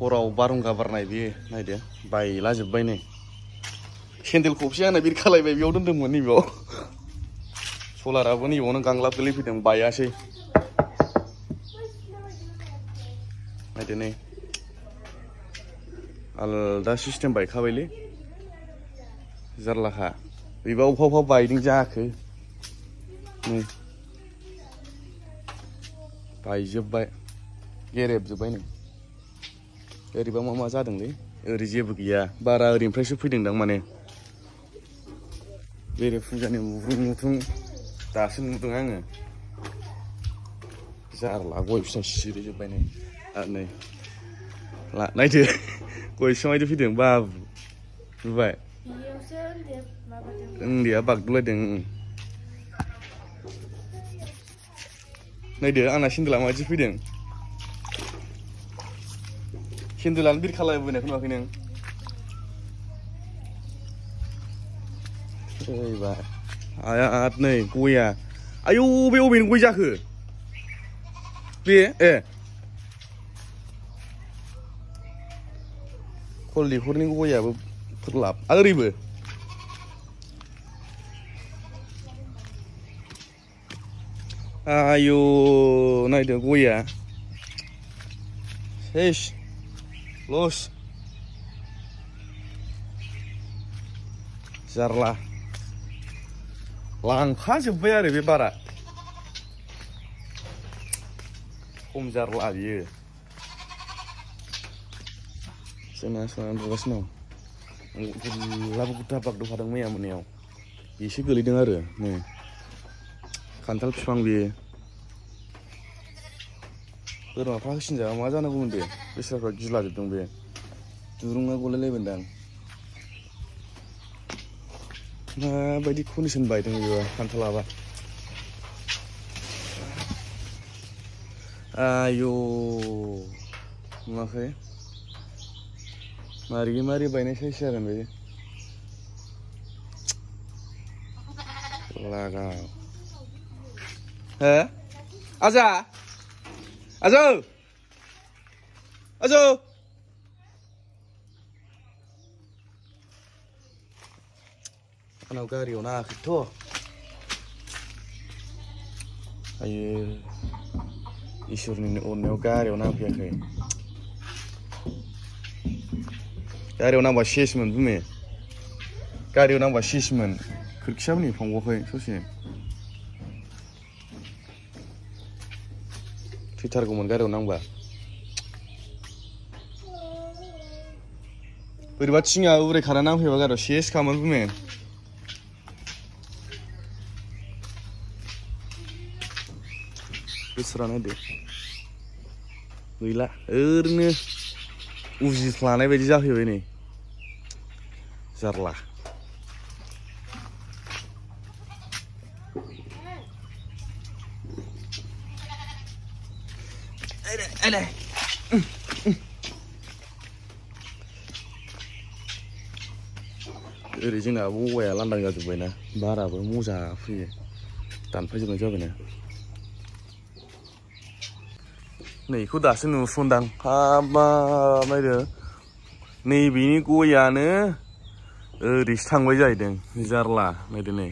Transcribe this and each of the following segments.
हराव बारहुंखा बारनाय बेयो, नायदो। बायलाजोब्बाय नै। सेन्देल खबसे आंना बिर खालायबाय बेयाव दोन्दोंमोन नैबेयाव सलाराबो नैबावनो गांलाब गोलैफैदों, बायासै। आलदा सिस्टेम बायखाबायलै। जारलाखा। बेबा अफा अफा बायदों जाखो। नै। बायजोब्बाय। गेरेबजोब्बाय नै। ओरैबा मा मा जादोंलै ओरै जेबो गैया बारा ओरैनिफ्रायसो फैदोंदां माने बेरे फुजानि मुथुं मुथुं दासो नुदों आङो जारला गय फिथाइ सिरिजोब्बाय नै आरो नै ला नायदो गय बिफां फैदों बाबु नुबाय बेयावसो उन्दैया माबादों उन्दैया बागदलायदों उम। नायदो आंना सेन्देला माबायदि फैदों सेन्देलानो बिरखालायबोनायखौ नुवाखै नों ओइबा आयात नै गया आयौ बे अबेनि गय जाखो बे ए कल दैखरनि गयाबो फोरलाब आरो ओरैबो आयु नायदो गया सेस लस जारला लांखाजोब्बाय आरो बे बारा खम जारला बियो जोंना संनानै दुगासिनो दं गुलाब गुथा बागद'खादों मैया मोनायाव एसे गोलैदों आरो नै खान्थाल बिफां बेयो बोरमाफ्रा होसिनजाबा मा जानांगौमोन बे बेस्राफ्रा गिलाजोबदों बे दुरुङा गलायलायबोनदां माबायदि कन्डिसन बायदों बेबा खान्थालाबा आयौ नुवाखै मारै मारै बायनाय साइस जागोन बे लागाव हो आजा à giờ à giờ anh nào cái điều nào khít thua. Ai isur ni on neo cái điều nào kia khay cái điều nào mà shishman vui mẹ. Cái điều nào mà shishman 그렇게 샤브니 방법해 소시 थैथारगौमोन गारियाव नांबा बोरैबा थिङा उराय खाना नांफैबा गारियाव सेस खामोन बुमे बोसोरा नायदो गैला ओरैनो उजिफ्लानाय बायदि जाफैबाय नै जारला ओरै जोंना औवाया लांदां जाजोब्बायना बाराबो मजा फैयो दानफायजोबनाय जाबायना नैखौ दासो नुसनदां हाबा नायदो नैबेनि गयानो ओरैसो थांबाय जाहैदों जारला नायदो नै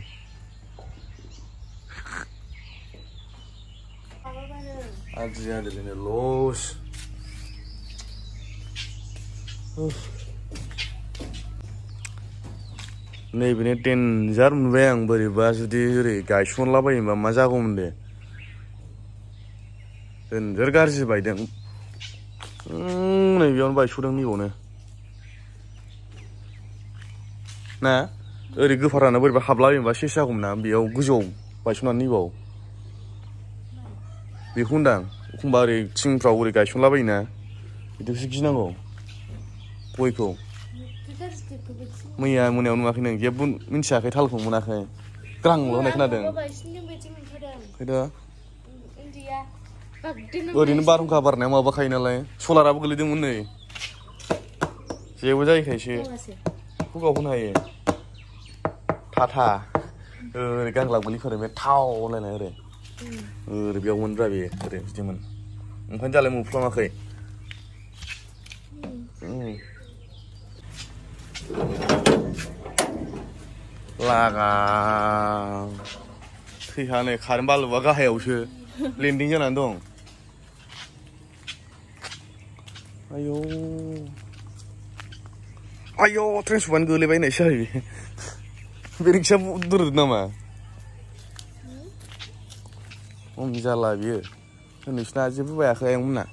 माबाबानो आद्रि आद्रिनो लस नैबेनो देन्जार नुबाय आं बोरैबा जुदि ओरै गायसनलाबायोबा मा जागौमोन दे देन्जार गाज्रि बायदों उम, नैबेयावनो बायस'दों नैबावनो ना ओरै गोफारानो बोरैबा हाबलाबायोबा सेस जागौमोन ना बेयाव गोजौआव बायस'नानै नैबाव बेखौ होनदां एखमबा ओरै थिंफ्राव ओरै गायसनलाबायोना बिदिखौसो गिनांगौ गयखौ मैया मोनायाव नुवाखै नों जेबो मिन्थियाखै थालखौ मोनाखै ग्रांल' होननाय खोनादों बायसिनदों बायदि मोनखादों फैदो उन्दैया बागदों ओरैनो बारहुंखा बारनाया माबाखायो नालाय सलाराबो गोलैदोंमोन नै जेबो जायैखायसो बेखौ गावहोनो हायो थाथा ओरै गांलाब गोलैखादों बे थाव होनलायनाय ओरै ओरै बेयाव मोनब्रा बेयो ओरै बिदिमोन ओंखायनो दालाय मोनफ्लाङाखै लागा थैहा नै कारेन्ट बालुआ गाहायावसो लेन्दिं जानानै दं आयौ आयौ ट्रेन्सफर्मानो गोलैबाय होननायसो जाहैबाय बे रिक्साया दुरुद नामा खम जाला बियो नोंसिना जेबो बायाखै आयंमोना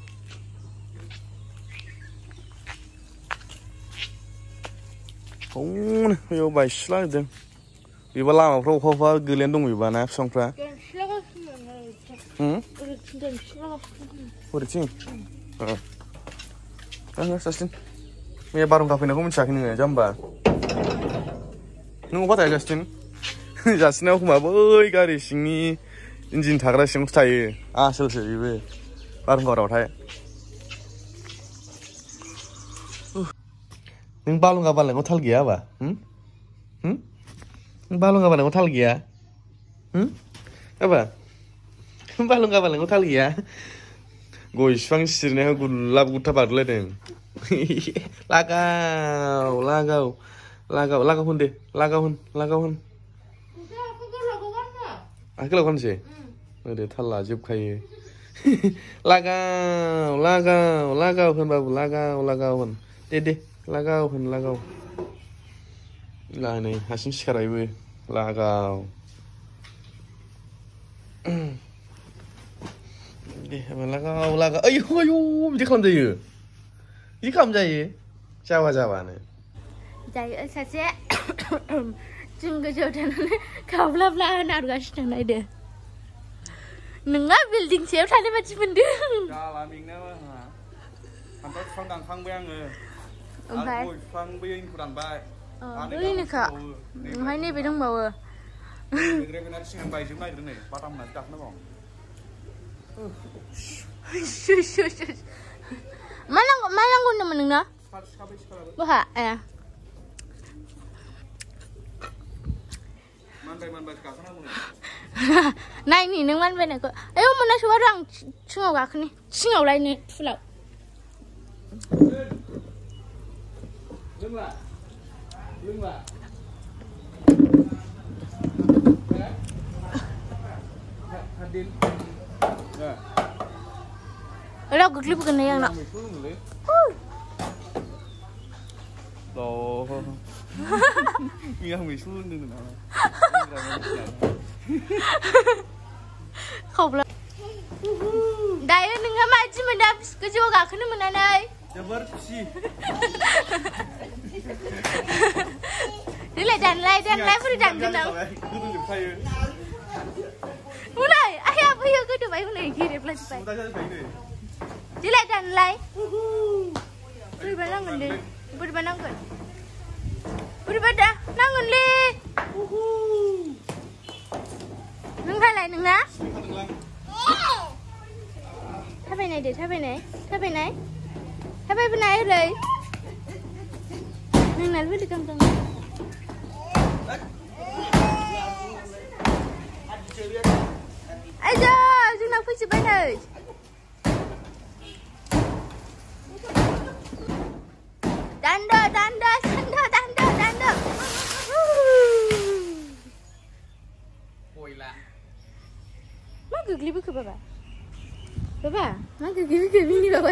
हौनो बेयाव बायसिला होदों बेबा लामाफ्राव अखा अखा गोलैना दं बेबा ना बिफांफ्रा दोनस्लागासिनो होम ओरैथिं दोनस्लागासिनो हरैथिं थाङो जास्टिन मैया बारहुंखा फैनायखौ मिथियाखै नोङो जाम्बा नों अबा थायो जास्टिन जास्टिना एखमबा बै गारि सिंनि इन्जिन थाग्रा सिङावसो थायो आसोलसो बेबो बारहुंखा बारबाथाय नों बालुंगा बारनायखौ थाल गैया होबा होम होम नों बालुंगा बारनायखौ थाल गैया होम होबा बालुंगा बारनायखौ थाल गैया गय बिफां सिरिनायखौ गुलाब गुथा बारलायदों लागाव लागाव लागाव लागाव होन दे लागाव होन लागाव होन आखिलाव खानसै ओरै थाल लाजोबखायो लागाव लागाव लागाव होन बाबु लागाव लागाव होन दे दे लागाव होन लागाव ला नै हारसिं सिखारबायबो लागाव दे होनबा लागाव लागाव आयौ आयौ बिदि खालामजायो बिदि खालामजायो जाबा जाबानो जायो सासे जों गोजौआव थानानै खावब्लाब्ला नारगासिनो नायदो नोंहा बिल्डिं सायाव थानाय बादि मोनदों जाला मेंनायाबो आंहा खान्थाल बिफां दानखांबाय आङो ओमफ्राय गय बिफां बैनिखौ दानबाय अ, बैनोखा ओमफ्राय नैबे दंबावो रेगेना सिगां बायजोब नागिरदों नै बाटाम होनानै गाखोनांगौ शु, शु, शु। मा नांगौ मा नांगौ होनदोंमोन नोंनो सिखाबै सिखाबाय बहा ए नायनि नों मानबायनायखौ आयौ मोनासो आरो आं थिङाव गाखोनि थिङाव लायनि फुलाव 그냥 왜 수는데 Khục lắm Đây nâng mà chứ mình đang cứ vô gà khứ mình anh ơi Đứng lại đàn lai, đàn lai phải đàn cho nào Muốn này, ai em bây giờ cứ được bảy con này kia đẹp lên vậy Chứ lại đàn lai Bữa bữa năng gần đi Bữa bữa năng gần 우리 đã 나는 리 đi, nâng thay lại nâng á thay bên này đi, thay bên này thay bên này. Thay bên này rồi nâng này với đi cầm cầm ai giờ chúng ta phải chụp bên này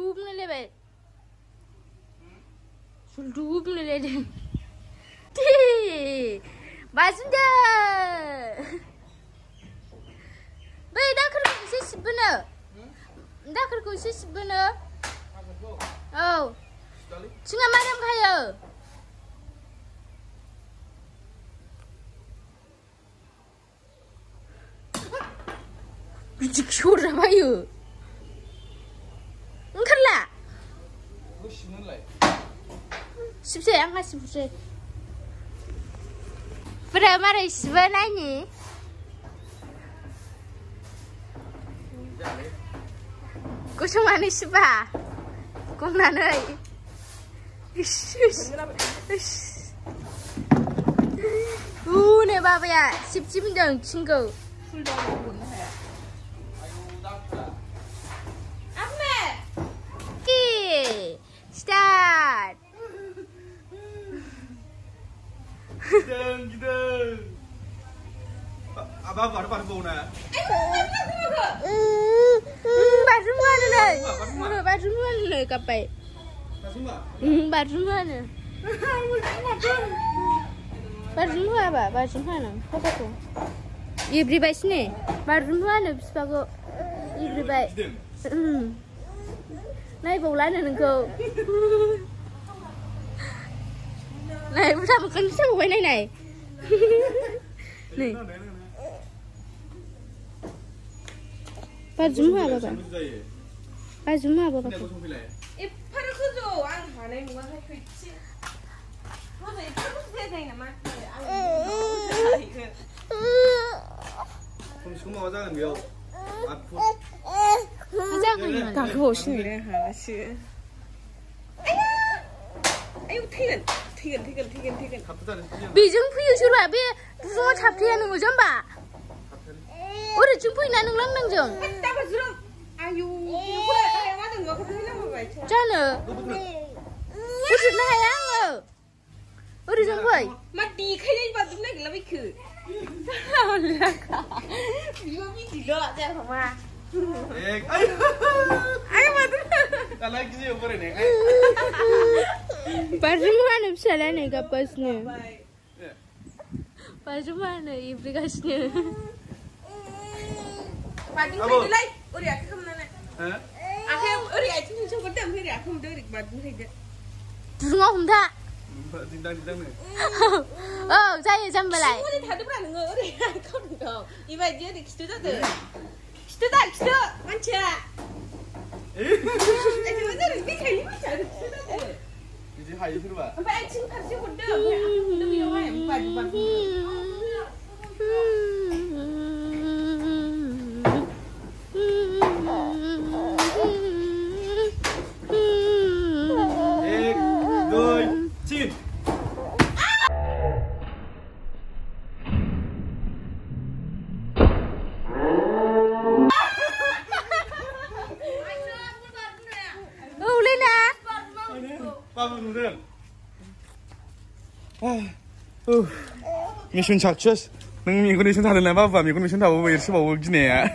ڈوبنے لے بھائی 술 ڈوبنے لے لے 맞습니다 بھائی دا کر کو سس بنا دا کر کو سس بنا او 중간 마담 가요. 미치기 쇼라 봐요. 10시 양아 10시 그래 말해 10원 아니 구성 안 있어 봐 공나는 으쌰 으쌰 우, 내 바보야. 씹 씹은 정 친구. 술도 안 먹고 있네. Gideng, gideng. Abang baru baru bau na. Baru semua ni lah. Baru semua ni lah kapai. Baru semua. Baru semua ni. Baru semua apa? Baru semua ni. Apa tu? Ibri baik sini. Baru semua ni sebab Ibri baik. Nai bau lain nengkau. 来，不查不看，不查不问，来来。来。爸，怎么了爸爸？爸，怎么了爸爸？你拍的可多，俺看的，我才去吃。不是，拍的不是太太吗？你吃饱了没有？大哥，我去你那哈去。哎呀！哎呦，疼！jangan biar. Aku. मोजां गाखोबावसिनो हालासो आया आयौ थैगोन थैगोन थैगोन थैगोन थैगोन Kapten tadi sih. बेजों फैयो सोरबा बे दुरुङाव थाबथाया नोङो जाम्बा ओरैथिं फैना नों लांनांजों दाबा ज्रोम आयौ फराय हाया मा दङ गाखो फैनांबाय जानो बुथुमनो हाया आङो ओरैजों फै मा देखायनाय बादुम नागिरलाबायखो बिबो मिथिल' जायाखै मा Eh, ayo. आयौ बादुम Tak lagi Parjumanov salana kapos niyo. Parjumanov, i b r i g a s n e p a j u m a n Uriak, come on. I have Uriak, you can tell me. I come to it, but you can't. Oh, that is a m b a l a i. Jadi hayu serba. ओमफ्राय आथिं फारसे हरदो ओमफ्राय आखाइ हमदो बेयावहाय बादुम बादुम Eh, 你寻找确实，能米国的寻找的来吧吧，米国的寻找我也是吧，我今年。